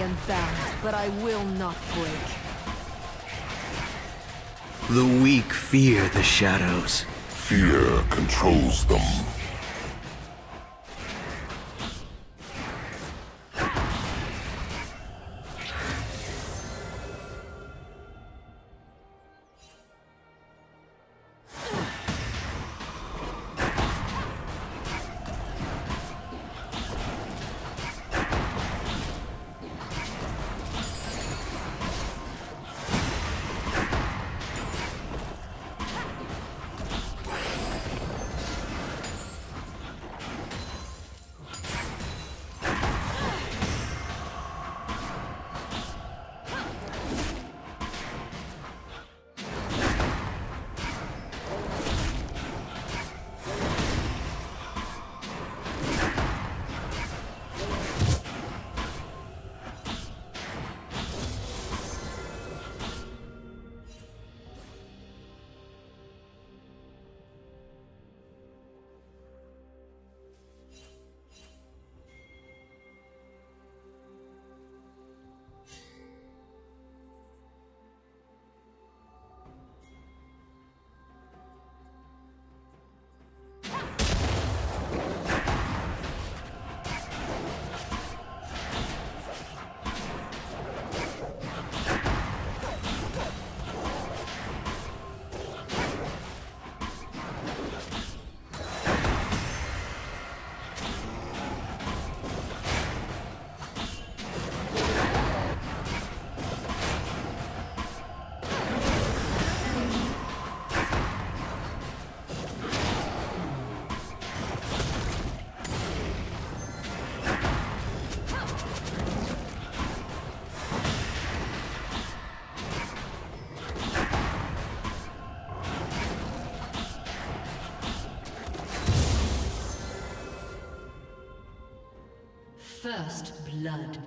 am bound, but I will not break. The weak fear the shadows. Fear controls them. First blood.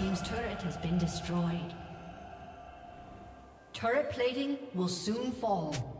Team's turret has been destroyed. Turret plating will soon fall.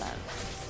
Love.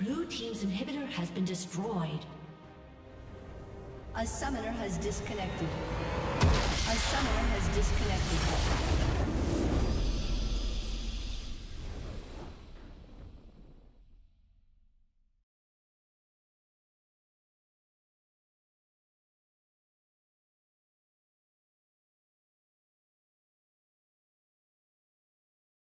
Blue team's inhibitor has been destroyed. A summoner has disconnected. A summoner has disconnected.